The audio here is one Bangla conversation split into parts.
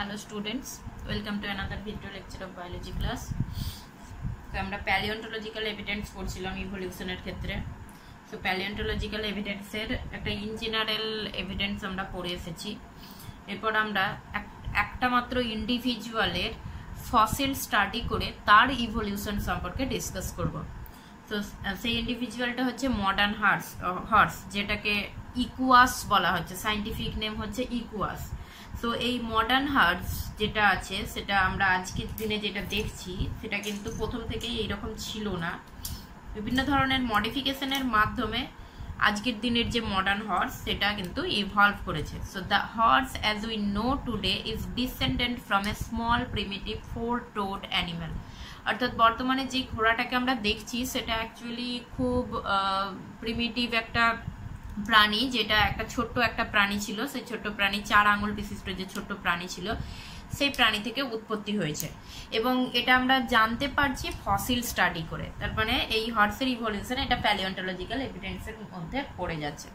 hello, students. Welcome to another video lecture of biology class. তো আমরা প্যালিওন্টোলজিক্যাল এভিডেন্স পড়ছিলাম ইভলিউশনের ক্ষেত্রে। তো প্যালিওন্টোলজিক্যাল এভিডেন্সের একটা ইন জেনারেল এভিডেন্স আমরা পড়ে এসেছি। এরপর আমরা একটা মাত্র ইন্ডিভিজুয়ালের ফসিল স্টাডি করে তার ইভলিউশন সম্পর্কে ডিসকাস করব। তো সেই ইন্ডিভিজুয়ালটা হচ্ছে মডার্ন হার্স হর্স যেটাকে ইকুয়াস বলা হচ্ছে। সাইন্টিফিক নেম হচ্ছে ইকুয়াস তো এই মডার্ন হার্টস যেটা আছে, সেটা আমরা আজকের দিনে যেটা দেখছি, সেটা কিন্তু প্রথম থেকেই এইরকম ছিল না। বিভিন্ন ধরনের মডিফিকেশনের মাধ্যমে আজকের দিনের যে মডার্ন হর্স সেটা কিন্তু ইভলভ করেছে। So the horse as we know today is descendant from a small primitive four toed animal অর্থাৎ বর্তমানে যে ঘোড়াটাকে আমরা দেখছি, সেটা অ্যাকচুয়ালি খুব প্রিমিটিভ একটা প্রাণী যেটা একটা ছোট্ট একটা প্রাণী ছিল, সেই ছোট্ট প্রাণী চার আঙুল বিশিষ্ট যে ছোট্ট প্রাণী ছিল, সেই প্রাণী থেকে উৎপত্তি হয়েছে। এবং এটা আমরা জানতে পারছি ফসিল স্টাডি করে। তার মানে এই হর্সের ইভলিউশন এটা প্যালিওন্টোলজিক্যাল এভিডেন্সের মধ্যে পড়ে যাচ্ছে।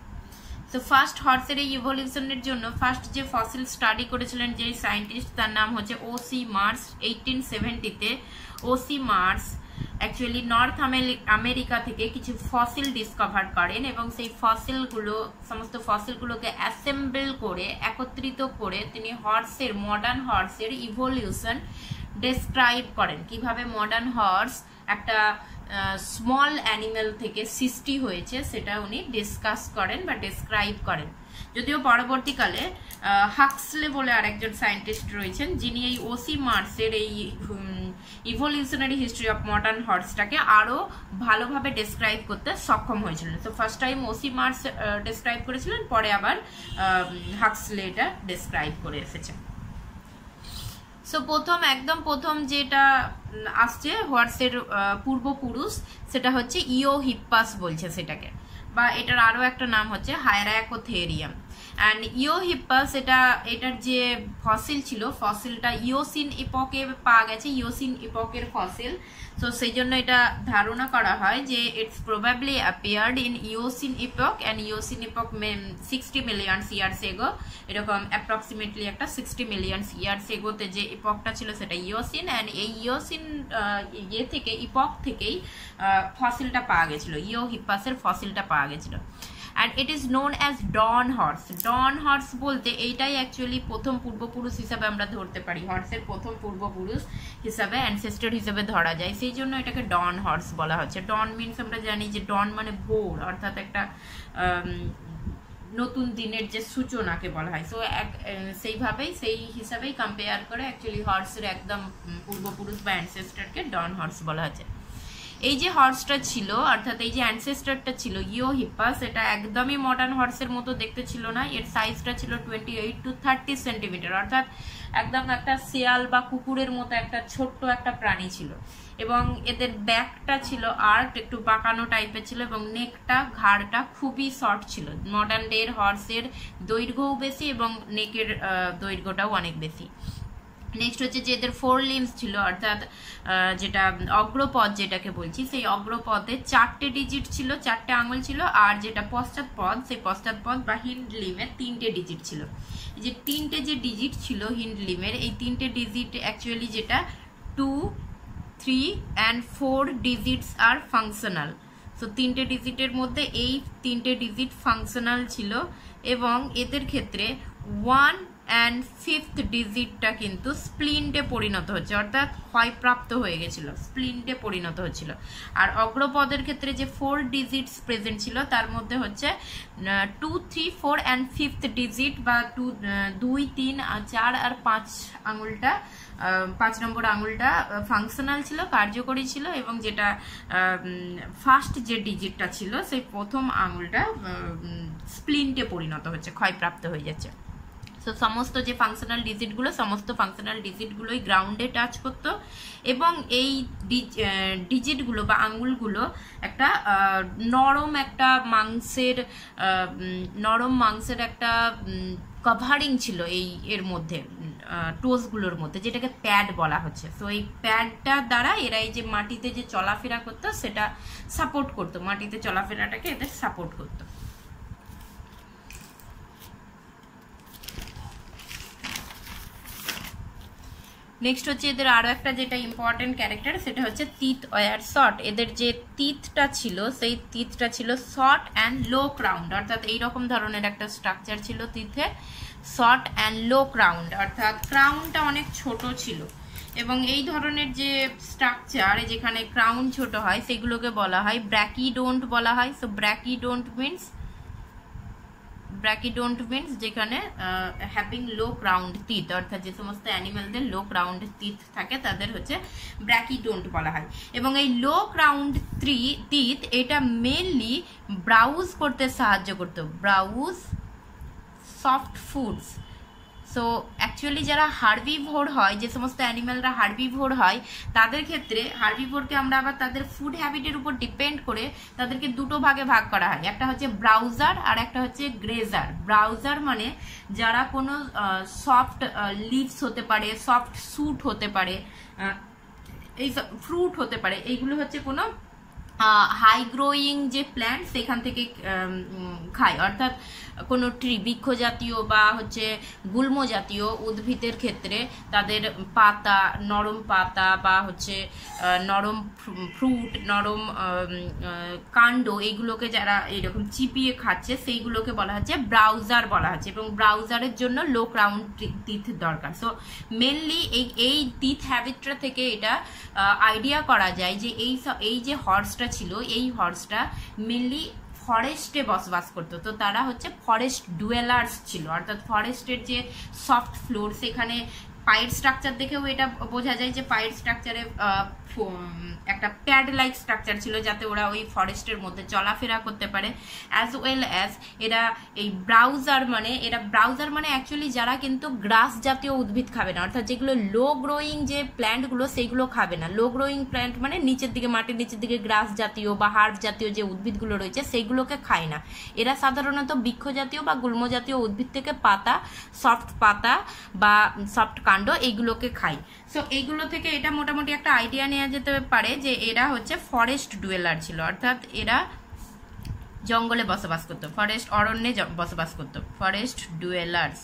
তো ফার্স্ট হর্সের এই ইভলিউশনের জন্য ফার্স্ট যে ফসিল স্টাডি করেছিলেন যে সায়েন্টিস্ট তার নাম হচ্ছে O C Marsh eighteen সেভেন্টিতে O C Marsh actually North America থেকে কিছু ফসিল ডিসকভার করেন এবং সেই ফসিলগুলো সমস্ত ফসিলগুলোকে অ্যাসেম্বল করে, একত্রিত করে তিনি হর্সের মডার্ন হর্সের ইভলিউশন ডেসক্রাইব করেন। কীভাবে মডার্ন হর্স একটা স্মল অ্যানিমেল থেকে সৃষ্টি হয়েছে সেটা উনি ডিসকাস করেন বা ডেসক্রাইব করেন। যদিও পরবর্তীকালে হাক্সলে বলে আরেকজন সায়েন্টিস্ট রয়েছেন, যিনি এই ওসি মার্সের এই ইভলিউশনারি হিস্ট্রি অফ মডার্ন হর্সটাকে আরও ভালোভাবে ডেসক্রাইব করতে সক্ষম হয়েছিলেন। তো first time O C Marsh describe করেছিলেন, পরে আবার হাক্সলে এটা ডেসক্রাইব করে এসেছেন সো প্রথম, একদম প্রথম যেটা আসছে হোয়াটসের পূর্বপুরুষ, সেটা হচ্ছে ইও হিপ্পাস বলছে সেটাকে। বা এটার আরও একটা নাম হচ্ছে হায়রাকোথেরিয়াম অ্যান্ড ইও হিপ্পাস এটা এটার যে ফসিল ছিল ফসিলটা ইওসিন ইপকে পাওয়া গেছে ইওসিন ইপকের ফসিল সো সেই জন্য এটা ধারণা করা হয় যে it's probably appeared in Eocene epoch and Eocene epoch sixty millions years ago এরকম অ্যাপ্রক্সিমেটলি একটা সিক্সটি মিলিয়নস ইয়ার্স এগোতে যে ইপকটা ছিল সেটা ইওসিন অ্যান্ড এই ইওসিন ইয়ে থেকে ইপক থেকেই ফসিলটা পাওয়া গেছিল ইও হিপ্পাসের ফসিলটা পাওয়া গেছিল। And it is known as dawn horse dawn horse বলতে এইটাই অ্যাকচুয়ালি প্রথম পূর্বপুরুষ হিসাবে আমরা ধরতে পারি। হর্সের প্রথম পূর্বপুরুষ হিসাবে অ্যানসেস্টার হিসাবে ধরা যায়। সেই জন্য এটাকে ডন হর্স বলা হচ্ছে। ডন মিনস আমরা জানি যে ডন মানে ভোর, অর্থাৎ একটা নতুন দিনের যে সূচনাকে বলা হয়। সো এক সেইভাবেই, সেই হিসাবেই কম্পেয়ার করে অ্যাকচুয়ালি হর্সের একদম পূর্বপুরুষ বা অ্যানসেস্টারকে ডন হর্স বলা হচ্ছে। এই যে হর্সটা ছিল, অর্থাৎ এই যে অ্যানসেস্টারটা ছিল ইও হিপ্পাস এটা একদমই মডার্ন হর্সের মতো দেখতে ছিল না। এর সাইজটা ছিল twenty eight to thirty centimetre অর্থাৎ একদম একটা শেয়াল বা কুকুরের মতো একটা ছোট্ট একটা প্রাণী ছিল। এবং এদের ব্যাকটা ছিল আর্ট একটু বাঁকানো টাইপের ছিল এবং নেকটা ঘাড়টা খুবই শর্ট ছিল। মডার্ন ডের হর্সের দৈর্ঘ্যও বেশি এবং নেকের দৈর্ঘ্যটাও অনেক বেশি। নেক্সট হচ্ছে যে এদের ফোর লিমস ছিল, অর্থাৎ যেটা অগ্রপদ যেটাকে বলছি, সেই অগ্রপদে চারটে ডিজিট ছিল, চারটে আঙুল ছিল, আর যেটা পশ্চাৎপদ, সেই পশ্চাৎপদ বা হিন্ড লিমের তিনটে ডিজিট ছিল। যে তিনটে যে ডিজিট ছিল হিন্ড লিমের এই তিনটে ডিজিট অ্যাকচুয়ালি যেটা two three and four digits R functional so তিনটে ডিজিটের মধ্যে এই তিনটে ডিজিট ফাংশনাল ছিল, এবং এদের ক্ষেত্রে ওয়ান অ্যান্ড ফিফথ ডিজিটটা কিন্তু স্প্লিন্টে পরিণত হচ্ছে, অর্থাৎ ক্ষয়প্রাপ্ত হয়ে গেছিল স্প্লিন্টে পরিণত হচ্ছিল। আর অগ্রপদের ক্ষেত্রে যে ফোর ডিজিটস প্রেজেন্ট ছিল, তার মধ্যে হচ্ছে two three four and fifth digit বা টু দুই, তিন চার আর পাঁচ আঙুলটা পাঁচ নম্বর আঙুলটা ফাংশনাল ছিল, কার্যকরী ছিল এবং যেটা ফার্স্ট যে ডিজিটটা ছিল, সেই প্রথম আঙুলটা স্প্লিন্টে পরিণত হচ্ছে, ক্ষয়প্রাপ্ত হয়ে যাচ্ছে। সো সমস্ত যে ফাংশনাল ডিজিটগুলো সমস্ত ফাংশনাল ডিজিটগুলোই গ্রাউন্ডে টাচ করতো। এবং এই ডিজিটগুলো বা আঙ্গুলগুলো একটা নরম একটা মাংসের নরম মাংসের একটা কভারিং ছিল এই এর মধ্যে টোসগুলোর মধ্যে, যেটাকে প্যাড বলা হচ্ছে। তো এই প্যাডটা দ্বারা এরা এই যে মাটিতে যে চলাফেরা করতো, সেটা সাপোর্ট করতো। মাটিতে চলাফেরাটাকে এদের সাপোর্ট করতো। নেক্সট হচ্ছে এদের আরও একটা যেটা ইম্পর্টেন্ট ক্যারেক্টার সেটা হচ্ছে তিত অয়ার শর্ট এদের যে তিতটা ছিল, সেই তিতটা ছিল শর্ট অ্যান্ড লো ক্রাউন্ড অর্থাৎ এইরকম ধরনের একটা স্ট্রাকচার ছিল তিথের শর্ট অ্যান্ড লো ক্রাউন্ড অর্থাৎ ক্রাউনটা অনেক ছোট ছিল। এবং এই ধরনের যে স্ট্রাকচার যেখানে ক্রাউন ছোট হয়, সেগুলোকে বলা হয় ব্র্যাকি ডোন্ট বলা হয়। So brachydont means brachydont means যেখানে হ্যাভিং লো ক্রাউন্ড টিথ অর্থাৎ যে সমস্ত অ্যানিমেলদের লো ক্রাউন্ড টিথ থাকে, তাদের হচ্ছে ব্র্যাকিডোন্ট বলা হয়। এবং এই লো ক্রাউন্ড ত্রি টিথ এটা মেনলি ব্রাউজ করতে সাহায্য করতো। Browse soft foods so actually যারা হার্বিভোর হয়, যে সমস্ত অ্যানিম্যালরা হার্বিভোর হয়, তাদের ক্ষেত্রে হার্বিভোরকে আমরা আবার তাদের ফুড হ্যাবিটের উপর ডিপেন্ড করে তাদেরকে দুটো ভাগে ভাগ করা হয়। একটা হচ্ছে ব্রাউজার আর একটা হচ্ছে গ্রেজার ব্রাউজার মানে যারা কোনো সফট লিভস হতে পারে সফট স্যুট হতে পারে এই ফ্রুট হতে পারে, এইগুলো হচ্ছে কোনো হাই গ্রোয়িং যে প্ল্যান্ট সেখান থেকে খায় অর্থাৎ কোনো ট্রি বৃক্ষ জাতীয় বা হচ্ছে গুল্ম জাতীয় উদ্ভিদের ক্ষেত্রে তাদের পাতা, নরম পাতা বা হচ্ছে নরম ফ্রুট নরম কাণ্ড এইগুলোকে যারা এইরকম চিপিয়ে খাচ্ছে, সেইগুলোকে বলা হচ্ছে ব্রাউজার বলা হচ্ছে এবং ব্রাউজারের জন্য লো ক্রাউন্ড টিথ দরকার। সো মেনলি এই এই টিথ হ্যাবিটটা থেকে এটা আইডিয়া করা যায় যে এই এই যে হর্সটা ছিল, এই হর্সটা মেনলি ফরেস্টে বসবাস করতো। তো তারা হচ্ছে ফরেস্ট ডুয়েলার্স ছিল। অর্থাৎ ফরেস্টের যে সফট ফ্লোর সেখানে পায়ের স্ট্রাকচার দেখেও এটা বোঝা যায় যে পায়ের স্ট্রাকচারে একটা প্যাড লাইক স্ট্রাকচার ছিল যাতে ওরা ওই ফরেস্টের মধ্যে চলাফেরা করতে পারে। অ্যাজ ওয়েল অ্যাজ এরা এই ব্রাউজার মানে এরা ব্রাউজার মানে অ্যাকচুয়ালি যারা কিন্তু গ্রাস জাতীয় উদ্ভিদ খাবে না। অর্থাৎ যেগুলো লো গ্রোয়িং যে প্ল্যান্টগুলো সেইগুলো খাবে না। লো গ্রোয়িং প্ল্যান্ট মানে নিচের দিকে, মাটির নিচের দিকে গ্রাস জাতীয় বা হার্ব জাতীয় যে উদ্ভিদগুলো রয়েছে সেইগুলোকে খায় না। এরা সাধারণত বৃক্ষ জাতীয় বা গুল্ম জাতীয় উদ্ভিদ থেকে পাতা সফট পাতা বা সফট কাণ্ড এইগুলোকে খায়। সো এইগুলো থেকে এটা মোটামুটি একটা আইডিয়া নেওয়া যেতে পারে যে এরা হচ্ছে ফরেস্ট ডুয়েলার ছিল। অর্থাৎ এরা জঙ্গলে বসবাস করতো। ফরেস্ট অরণ্যে বসবাস করতো। ফরেস্ট ডুয়েলার্স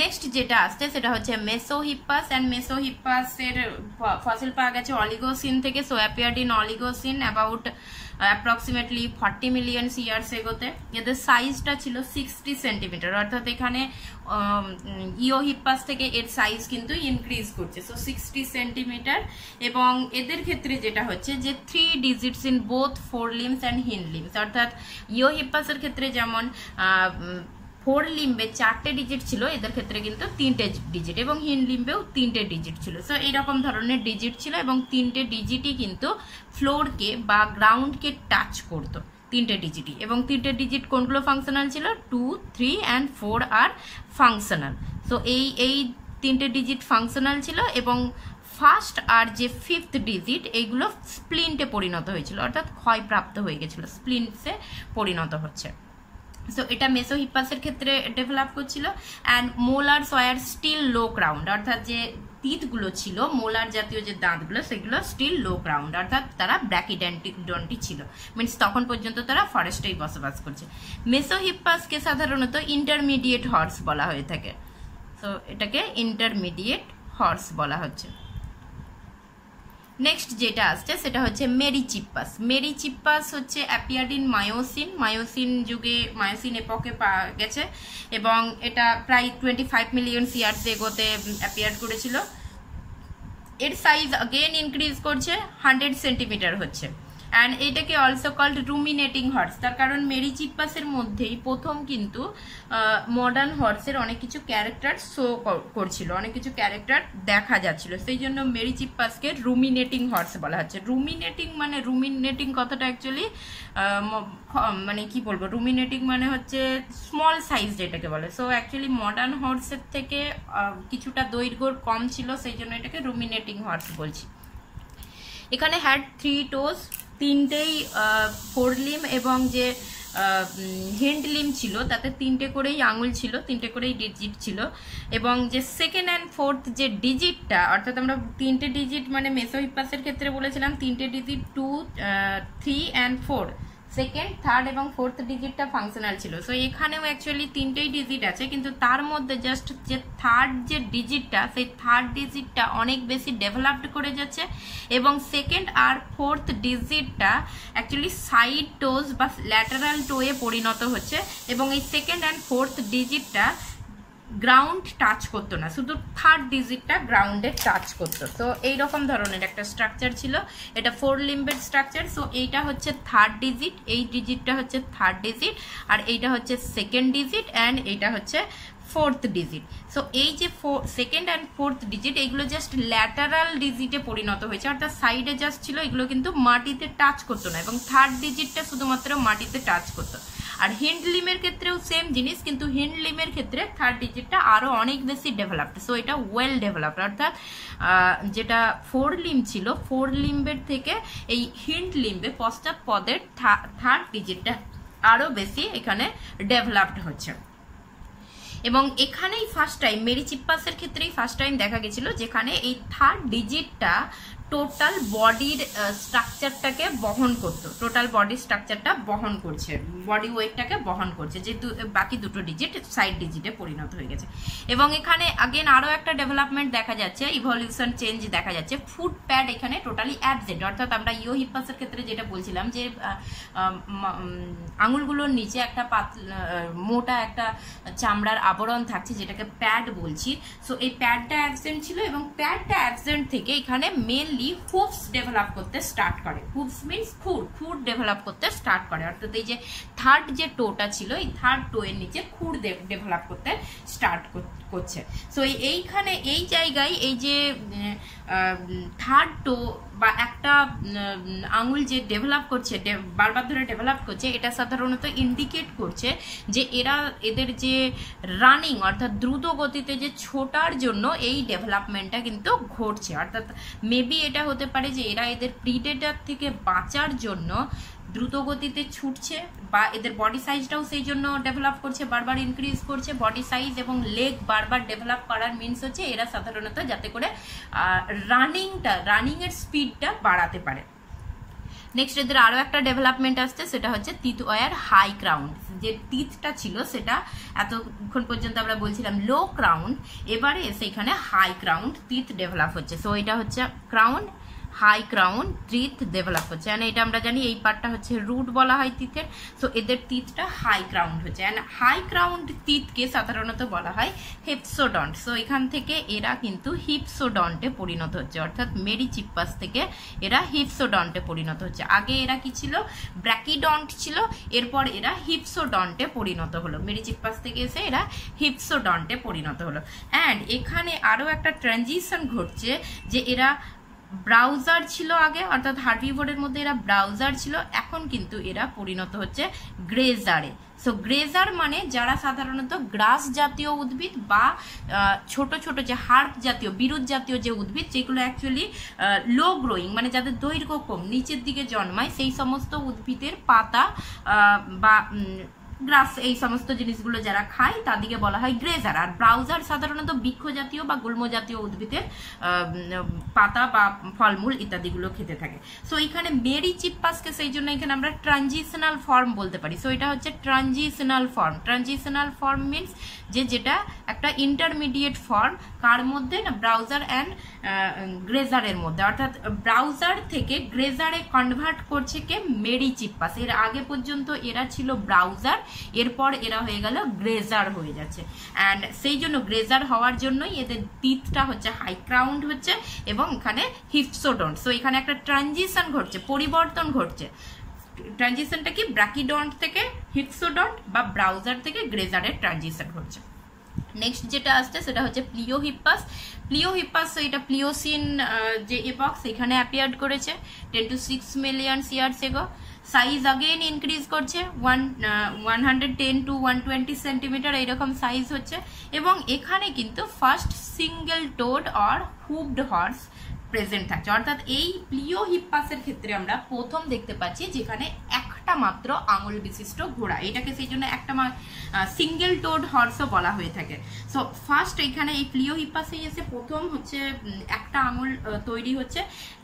নেক্সট যেটা আসছে সেটা হচ্ছে মেসোহিপাস অ্যান্ড মেসোহিপাসের ফসিল পাওয়া গেছে। অলিগোসিন থেকে সোয়াপিয়াডিন Oligocene about approximately forty million years এগোতে, এদের সাইজটা ছিল সিক্সটি সেন্টিমিটার অর্থাৎ এখানে ইও হিপাস থেকে এর সাইজ কিন্তু ইনক্রিজ করছে। সো সিক্সটি সেন্টিমিটার এবং এদের ক্ষেত্রে যেটা হচ্ছে যে three digits in both four limbs and hind limbs অর্থাৎ ইও হিপাসের ক্ষেত্রে যেমন ফোর লিম্বে চারটে ডিজিট ছিল, এদের ক্ষেত্রে কিন্তু তিনটে ডিজিট এবং হিন লিম্বেও তিনটে ডিজিট ছিল। সো এইরকম ধরনের ডিজিট ছিল এবং তিনটে ডিজিটই কিন্তু ফ্লোরকে বা গ্রাউন্ডকে টাচ করতো, তিনটে ডিজিটই এবং তিনটে ডিজিট কোনগুলো ফাংশনাল ছিল? Two three and four R functional so এই এই তিনটে ডিজিট ফাংশনাল ছিল এবং ফার্স্ট আর যে ফিফথ ডিজিট এইগুলো স্প্লিন্টে পরিণত হয়েছিল, অর্থাৎ ক্ষয়প্রাপ্ত হয়ে গেছিল স্প্লিন্টসে পরিণত হচ্ছে। সো এটা মেসোহিপাসের ক্ষেত্রে ডেভেলপ করছিল অ্যান্ড মোলার সয়ার স্টিল লো ক্রাউন্ড অর্থাৎ যে তিতগুলো ছিল মোলার জাতীয় যে দাঁতগুলো, সেগুলো স্টিল লো ক্রাউন্ড অর্থাৎ তারা ব্র্যাকিডেন্টি ছিল। মিনস তখন পর্যন্ত তারা ফরেস্টেই বসবাস করছে। মেসোহিপাসকে সাধারণত ইন্টারমিডিয়েট হর্স বলা হয়ে থাকে। তো এটাকে ইন্টারমিডিয়েট হর্স বলা হচ্ছে। নেক্সট যেটা আসছে, সেটা হচ্ছে মেরি চিপ্পাস মেরি চিপ্পাস হচ্ছে অ্যাপিয়ার্ড ইন মায়োসিন। মায়োসিন যুগে, মায়োসিন এপকে পাওয়া গেছে এবং এটা প্রায় টোয়েন্টি ফাইভ মিলিয়ন সিয়ার্স এগোতে অ্যাপিয়ার করেছিল। এর সাইজ আগেন ইনক্রিজ করছে হান্ড্রেড সেন্টিমিটার হচ্ছে। অ্যান্ড এটাকে অলসো কল্ড রুমিনেটিং হর্স তার কারণ মেরি চিপ্পাসের মধ্যেই প্রথম কিন্তু মডার্ন হর্সের অনেক কিছু ক্যারেক্টার শো করছিল, অনেক কিছু ক্যারেক্টার দেখা যাচ্ছিল। সেই জন্য মেরি চিপ্পাসকে রুমিনেটিং হর্স বলা হচ্ছে। রুমিনেটিং মানে রুমিনেটিং কথাটা অ্যাকচুয়ালি মানে কি বলব? রুমিনেটিং মানে হচ্ছে স্মল সাইজ যেটাকে বলে। সো অ্যাকচুয়ালি মডার্ন হর্সের থেকে কিছুটা দৈর্ঘ্য কম ছিল, সেই জন্য এটাকে রুমিনেটিং হর্স বলছি। এখানে হ্যাড থ্রি টোজ তিনটেই ফোর লিম এবং যে হেন্ড লিম ছিল, তাতে তিনটে করেই আঙুল ছিল, তিনটে করেই ডিজিট ছিল এবং যে সেকেন্ড অ্যান্ড ফোর্থ যে ডিজিটটা অর্থাৎ আমরা তিনটে ডিজিট মানে মেসোহিপাসের ক্ষেত্রে বলেছিলাম, তিনটে digit two three and four second third এবং ফোর্থ ডিজিটটা ফাংশনাল ছিল। সো এখানেও অ্যাকচুয়ালি তিনটেই ডিজিট আছে, কিন্তু তার মধ্যে জাস্ট যে থার্ড যে ডিজিটটা সেই থার্ড ডিজিটটা অনেক বেশি ডেভেলপড করে যাচ্ছে এবং সেকেন্ড আর ফোর্থ ডিজিটটা অ্যাকচুয়ালি সাইড টোজ বা ল্যাটারাল টোয়ে পরিণত হচ্ছে এবং এই সেকেন্ড অ্যান্ড ফোর্থ ডিজিটটা গ্রাউন্ড টাচ করতো না, শুধু থার্ড ডিজিটটা গ্রাউন্ডে টাচ করতো। তো এইরকম ধরনের একটা স্ট্রাকচার ছিল, এটা ফোর লিম্বের স্ট্রাকচার সো এইটা হচ্ছে থার্ড ডিজিট এই ডিজিটটা হচ্ছে থার্ড ডিজিট আর এইটা হচ্ছে সেকেন্ড ডিজিট অ্যান্ড এইটা হচ্ছে ফোর্থ ডিজিট সো এই যে সেকেন্ড অ্যান্ড ফোর্থ ডিজিট এগুলো জাস্ট ল্যাটারাল ডিজিটে পরিণত হয়েছে। অর্থাৎ সাইডে জাস্ট ছিল, এগুলো কিন্তু মাটিতে টাচ করতো না। এবং থার্ড ডিজিটটা শুধুমাত্র মাটিতে টাচ করতো। আর হিন্ড লিমের ক্ষেত্রেও সেম জিনিস, কিন্তু হিন্ড লিমের ক্ষেত্রে থার্ড ডিজিটটা আরও অনেক বেশি ডেভেলপড সো এটা ওয়েল ডেভেলপড অর্থাৎ যেটা ফোর লিম ছিল ফোর লিম্বের থেকে এই হিন্ড লিম্বে পশ্চাৎ পদের থার্ড ডিজিটটা আরও বেশি এখানে ডেভেলপড হচ্ছে। এবং এখানেই ফার্স্ট টাইম মেরি চিপ্পাসের ক্ষেত্রেই ফার্স্ট টাইম দেখা গেছিল, যেখানে এই থার্ড ডিজিটটা টোটাল বডির স্ট্রাকচারটাকে বহন করতো। টোটাল বডির স্ট্রাকচারটা বহন করছে। বডি ওয়েটটাকে বহন করছে। যে বাকি দুটো ডিজিট সাইড ডিজিটে পরিণত হয়ে গেছে। এবং এখানে আগেন আরও একটা ডেভেলপমেন্ট দেখা যাচ্ছে ইভলিউশন চেঞ্জ দেখা যাচ্ছে। ফুড প্যাড এখানে টোটালি অ্যাবজেন্ট অর্থাৎ আমরা ইও হিপাসের ক্ষেত্রে যেটা বলছিলাম যে আঙুলগুলোর নিচে একটা পাত মোটা একটা চামড়ার আবরণ থাকছে, যেটাকে প্যাড বলছি। সো এই প্যাডটা অ্যাবসেন্ট ছিল এবং প্যাডটা অ্যাবসেন্ট থেকে এখানে মেন মেনলি হুপস ডেভেলপ করতে স্টার্ট করে। হুপস মিনস খুর খুঁড় ডেভেলপ করতে স্টার্ট করে। অর্থাৎ এই যে থার্ড যে টোটা ছিল, এই থার্ড টো এর নিচে খুর ডেভেলপ করতে স্টার্ট করছে। সো এইখানে এই জায়গায় এই যে থার্ড টো বা একটা আঙুল যে ডেভেলপ করছে বারবার ধরে ডেভেলপ করছে, এটা সাধারণত ইন্ডিকেট করছে যে এরা এদের যে রানিং অর্থাৎ দ্রুত গতিতে যে ছোটার জন্য এই ডেভেলপমেন্টটা কিন্তু ঘটছে। অর্থাৎ মেবি এটা হতে পারে যে এরা এদের প্রিডেটার থেকে বাঁচার জন্য দ্রুত গতিতে ছুটছে বা এদের বডি সাইজটাও সেই জন্য ডেভেলপ করছে, বারবার ইনক্রিজ করছে। বডি সাইজ এবং লেগ বারবার ডেভেলপ করার মিনস হচ্ছে এরা সাধারণত যাতে করে রানিংটা রানিংয়ের স্পিডটা বাড়াতে পারে। নেক্সট এদের আরও একটা ডেভেলপমেন্ট আসছে, সেটা হচ্ছে তিত ওয়ার হাই ক্রাউন্ড যে তিতটা ছিল সেটা এতক্ষণ পর্যন্ত আমরা বলছিলাম লো ক্রাউন্ড এবারে এসে এখানে হাই ক্রাউন্ড তিত ডেভেলপ হচ্ছে। সো এটা হচ্ছে crowned high crown teeth develop হচ্ছে অ্যান্ড এটা আমরা জানি এই পার্টটা হচ্ছে রুট বলা হয় তিথের সো এদের তিথটা হাই ক্রাউন্ড হচ্ছে। অ্যান্ড হাই ক্রাউন্ড তিথকে সাধারণত বলা হয় হেপসোডন্ট সো এখান থেকে এরা কিন্তু হিপসোডন্টে পরিণত হচ্ছে। অর্থাৎ মেরি চিপ্পাস থেকে এরা হিপসোডন্টে পরিণত হচ্ছে। আগে এরা কি ছিল? ব্র্যাকিডন্ট ছিল। এরপর এরা হিপসোডন্টে পরিণত হলো। মেরি চিপ্পাস থেকে এসে এরা হিপসোডন্টে পরিণত হলো। অ্যান্ড এখানে আরও একটা ট্রানজিশন ঘটছে যে এরা ব্রাউজার ছিল আগে, অর্থাৎ হার্বিভোরের মধ্যে এরা ব্রাউজার ছিল, এখন কিন্তু এরা পরিণত হচ্ছে গ্রেজারে। সো গ্রেজার মানে যারা সাধারণত গ্রাস জাতীয় উদ্ভিদ বা ছোট ছোট যে হার্ব জাতীয় বিরুৎ জাতীয় যে উদ্ভিদ, যেগুলো অ্যাকচুয়ালি লো গ্রোয়িং মানে যাদের দৈর্ঘ্য কম, নিচের দিকে জন্মায়, সেই সমস্ত উদ্ভিদের পাতা বা গ্রাস এই সমস্ত জিনিসগুলো যারা খায়, তাদেরকে বলা হয় গ্রেজার। আর ব্রাউজার সাধারণত বৃক্ষ জাতীয় বা গুল্ম জাতীয় উদ্ভিদের পাতা বা ফলমূল ইত্যাদিগুলো খেতে থাকে। সো এখানে মেরি চিপ্পাসকে সেই জন্য এখানে আমরা ট্রানজিশনাল ফর্ম বলতে পারি। সো এটা হচ্ছে transitional form. Transitional form means যে যেটা একটা ইন্টারমিডিয়েট ফর্ম কার মধ্যে না ব্রাউজার অ্যান্ড গ্রেজারের মধ্যে। অর্থাৎ ব্রাউজার থেকে গ্রেজারে কনভার্ট করছে কে মেরি চিপ্পাস এর আগে পর্যন্ত এরা ছিল ব্রাউজার এরপর এরা হয়ে গেল গ্রেজার হয়ে যাচ্ছে। অ্যান্ড সেই জন্য গ্রেজার হওয়ার জন্যই এদের টিথটা হচ্ছে হাই ক্রাউন্ড হচ্ছে এবং এখানে হিপসোডন্ট সো এখানে একটা ট্রানজিশন ঘটছে, পরিবর্তন ঘটছে। ট্রানজিশনটা কি ব্রাকিডন্ট থেকে হিপসোডন্ট বা ব্রাউজার থেকে গ্রেজারের ট্রানজিশন ঘটছে নেক্সট যেটা আসছে সেটা হচ্ছে প্লিও হিপ্পাস প্লিও হিপ্পাস এটা প্লিওসিন যে এবক্স এখানে অ্যাপিয়ার্ড করেছে ten to six million years ago size again increase করছে one one hundred ten to one twenty centimetre এইরকম সাইজ হচ্ছে। এবং এখানে কিন্তু first single toed or hoofed horse present থাকছে। অর্থাৎ এই প্লিও হিপাসের ক্ষেত্রে আমরা প্রথম দেখতে পাচ্ছি যেখানে একটা একটা মাত্র আঙুল বিশিষ্ট ঘোড়া। এটাকে সেই জন্য একটা সিঙ্গেল টোড হর্সও বলা হয়ে থাকে। সো ফার্স্ট এখানে এই প্লিও হিপাসে এসে প্রথম হচ্ছে একটা আঙুল তৈরি হচ্ছে।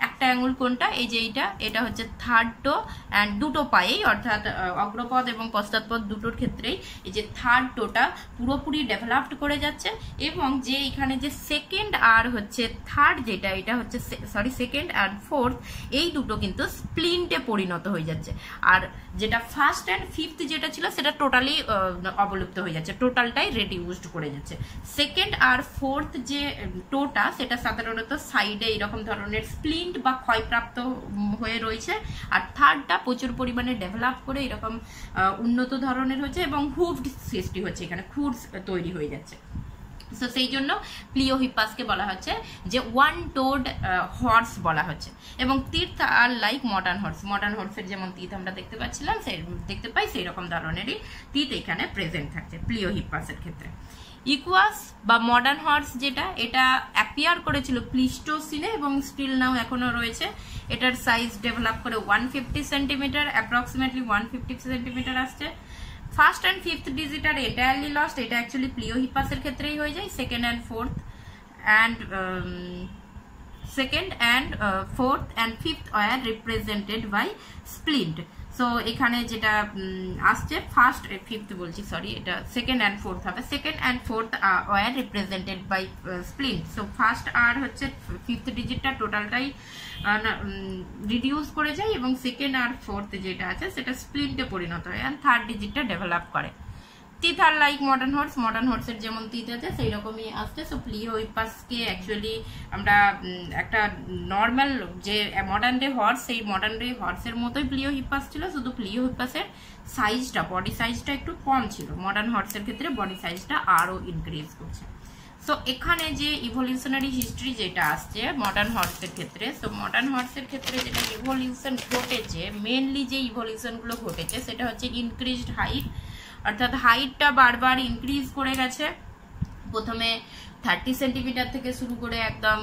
একটা আঙুল কোনটা? এই যে এইটা। এটা হচ্ছে থার্ড টো অ্যান্ড দুটো পায়েই, অর্থাৎ অগ্রপদ এবং পশ্চাৎপদ দুটোর ক্ষেত্রেই এই যে থার্ড টোটা পুরোপুরি ডেভেলপড করে যাচ্ছে এবং যে এখানে যে সেকেন্ড আর হচ্ছে থার্ড যেটা, এটা হচ্ছে সরি সেকেন্ড আর ফোর্থ এই দুটো কিন্তু স্প্লিন্টে পরিণত হয়ে যাচ্ছে। আর যেটা ফার্স্ট অ্যান্ড ফিফথ যেটা ছিল, সেটা টোটালি অবলুপ্ত হয়ে যাচ্ছে টোটালটাই রেডিউসড করে যাচ্ছে। সেকেন্ড আর ফোর্থ যে টোটা সেটা সাধারণত সাইডে এরকম ধরনের স্প্লিন্ট বা ক্ষয়প্রাপ্ত হয়ে রয়েছে। আর থার্ডটা প্রচুর পরিমাণে ডেভেলপ করে এরকম উন্নত ধরনের হচ্ছে এবং হুভড সৃষ্টি হচ্ছে এখানে খুর তৈরি হয়ে যাচ্ছে। সো সেই জন্য প্লিও হিপাসকে বলা হচ্ছে যে ওয়ান টোড হর্স বলা হচ্ছে। এবং তীর্থ আর লাইক মডার্ন হর্স মডার্ন হর্সের যেমন তিত আমরা দেখতে পাচ্ছিলাম, সেই দেখতে পাই সেই রকম ধরনেরই তিত এখানে প্রেজেন্ট থাকছে প্লিও হিপাসের ক্ষেত্রে। ইকুয়াস বা মডার্ন হর্স যেটা, এটা অ্যাপিয়ার করেছিল প্লিস্টোসিনে এবং স্টিল নাও এখনও রয়েছে। এটার সাইজ ডেভেলপ করে one fifty centimetre approximately one fifty centimetre আসছে। First and fifth digit are entirely lost এটা অ্যাকচুয়ালি প্লিও হিপাসের ক্ষেত্রেই হয়ে যায় second and fourth and second and fourth and fifth were represented by splint so এখানে যেটা আসছে ফার্স্ট ফিফথ বলছি সরি এটা সেকেন্ড অ্যান্ড ফোর্থ হবে। Second and fourth were represented by splint so first আর হচ্ছে ফিফথ ডিজিটটা টোটালটাই রিডিউস করে যায় এবং সেকেন্ড আর ফোর্থ যেটা আছে, সেটা স্প্লিনটে পরিণত হয়। অ্যান্ড থার্ড ডিজিটটা ডেভেলপ করে। আর লাইক মডার্ন হর্স মডার্ন হর্সের যেমন তিত আছে সেই রকমই আসছে সো প্লিও ইপাসকে অ্যাকচুয়ালি আমরা একটা নর্মাল যে মডার্ন ডে হর্স সেই মডার্ন ডে হর্সের মতোই প্লিও হিপাস ছিল। শুধু প্লিও হিপাসের সাইজটা বডি সাইজটা একটু কম ছিল। মডার্ন হর্সের ক্ষেত্রে বডি সাইজটা আরও ইনক্রিজ করছে। সো এখানে যে ইভলিউশনারি হিস্ট্রি যেটা আসছে মডার্ন হর্সের ক্ষেত্রে সো মডার্ন হর্সের ক্ষেত্রে যেটা ইভলিউশন ঘটেছে মেনলি যে ইভলিউশনগুলো ঘটেছে, সেটা হচ্ছে ইনক্রিজড হাইট অর্থাৎ হাইটটা বারবার ইনক্রিজ করে গেছে। প্রথমে থার্টি সেন্টিমিটার থেকে শুরু করে একদম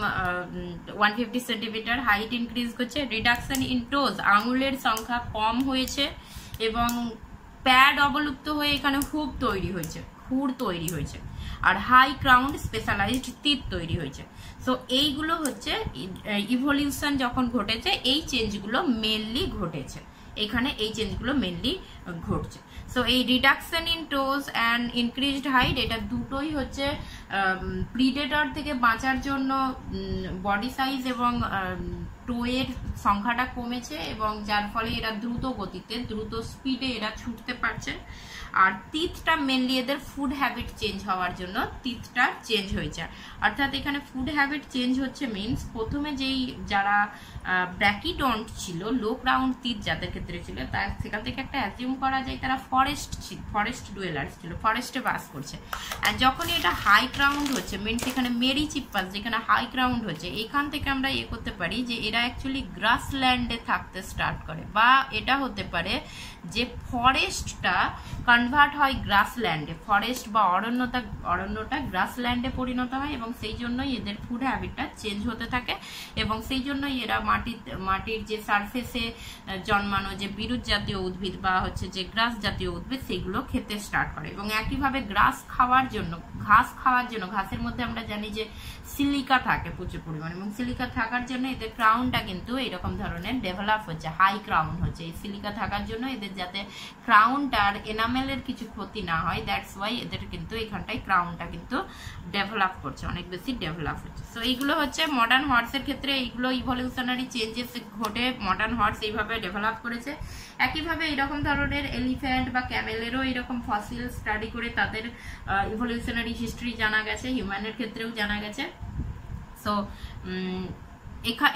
one fifty centimetre height increase করছে। রিডাকশন ইন টোজ আঙুলের সংখ্যা কম হয়েছে এবং প্যাড অবলুপ্ত হয়ে এখানে হুব তৈরি হয়েছে খুর তৈরি হয়েছে। আর হাই ক্রাউন্ড স্পেশালাইজড তীর তৈরি হয়েছে। সো এইগুলো হচ্ছে ইভলিউশন যখন ঘটেছে, এই চেঞ্জগুলো মেনলি ঘটেছে। এখানে এই চেঞ্জগুলো মেনলি ঘটছে। সো এই reduction in toes and increased height এটা দুটোই হচ্ছে প্রিডেটর থেকে বাঁচার জন্য বডি সাইজ এবং টোয়ের সংখ্যাটা কমেছে এবং যার ফলে এরা দ্রুত গতিতে, দ্রুত স্পিডে এরা ছুটতে পারছে। আর তিতটা মেনলি এদের ফুড হ্যাবিট চেঞ্জ হওয়ার জন্য তিতটা চেঞ্জ হয়েছে। অর্থাৎ এখানে ফুড হ্যাবিট চেঞ্জ হচ্ছে মিনস প্রথমে যেই যারা ব্র্যাকিডন্ট ছিল লো ক্রাউন্ড তিত যাদের ক্ষেত্রে ছিল, তার সেখান থেকে একটা অ্যাজিউম করা যায় তারা ফরেস্ট ফরেস্ট ডুয়েলার্স ছিল ফরেস্টে বাস করছে। আর যখনই এটা হাই ক্রাউন্ড হচ্ছে মিনস এখানে মেরি চিপ্পাস যেখানে হাই গ্রাউন্ড হচ্ছে, এখান থেকে আমরা ইয়ে করতে পারি যে এরা অ্যাকচুয়ালি গ্রাসল্যান্ডে থাকতে স্টার্ট করে। বা এটা হতে পারে যে ফরেস্টটা কনভার্ট হয় গ্রাসল্যান্ডে ফরেস্ট বা অরণ্যতা, অরণ্যটা গ্রাসল্যান্ডে পরিণত হয় এবং সেই জন্যই এদের ফুড হ্যাবিটটা চেঞ্জ হতে থাকে এবং সেই জন্যই এরা মাটি, মাটির যে সারফেসে জন্মানো যে বিরুৎ জাতীয় উদ্ভিদ বা হচ্ছে যে গ্রাস জাতীয় উদ্ভিদ, সেগুলো খেতে স্টার্ট করে। এবং একইভাবে গ্রাস খাওয়ার জন্য, ঘাস খাওয়ার জন্য, ঘাসের মধ্যে আমরা জানি যে সিলিকা থাকে প্রচুর পরিমাণে এবং সিলিকা থাকার জন্য এদের ক্রাউনটা কিন্তু এরকম ধরনের ডেভেলপ হচ্ছে হাই ক্রাউন হচ্ছে। এই সিলিকা থাকার জন্য এদের যাতে ক্রাউনটার এনামেলের কিছু ক্ষতি না হয় দ্যাটস ওয়াই এদের কিন্তু এখানটায় ক্রাউনটা কিন্তু ডেভেলপ করছে, অনেক বেশি ডেভেলপ হচ্ছে। সো এইগুলো হচ্ছে মডার্ন হর্সের ক্ষেত্রে এইগুলো ইভলিউশনারি চেঞ্জেস ঘটে মডার্ন হর্স এইভাবে ডেভেলপ করেছে। একইভাবে এরকম ধরনের এলিফ্যান্ট বা ক্যামেলেরও এরকম ফসিল স্টাডি করে তাদের ইভলিউশনারি হিস্ট্রি জানা গেছে হিউম্যানের ক্ষেত্রেও জানা গেছে। সো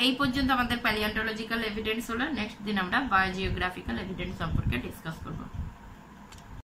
এই পর্যন্ত আমাদের প্যালিয়ান্টোলজিক্যাল এভিডেন্স হলো। নেক্সট দিন আমরা বায়োজিওগ্রাফিক্যাল এভিডেন্স সম্পর্কে ডিসকাস করব।